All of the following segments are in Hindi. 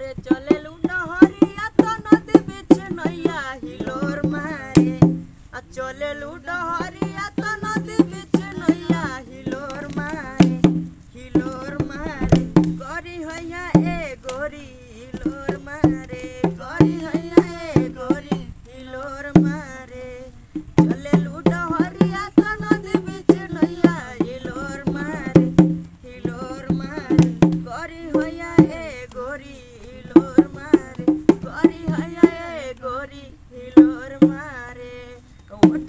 चले लू नहर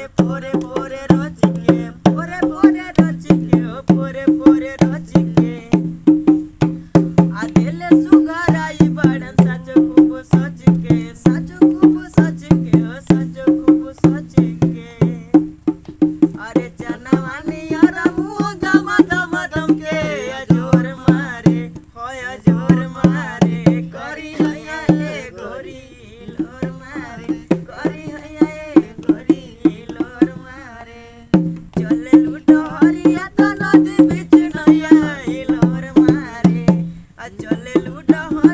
it, put it.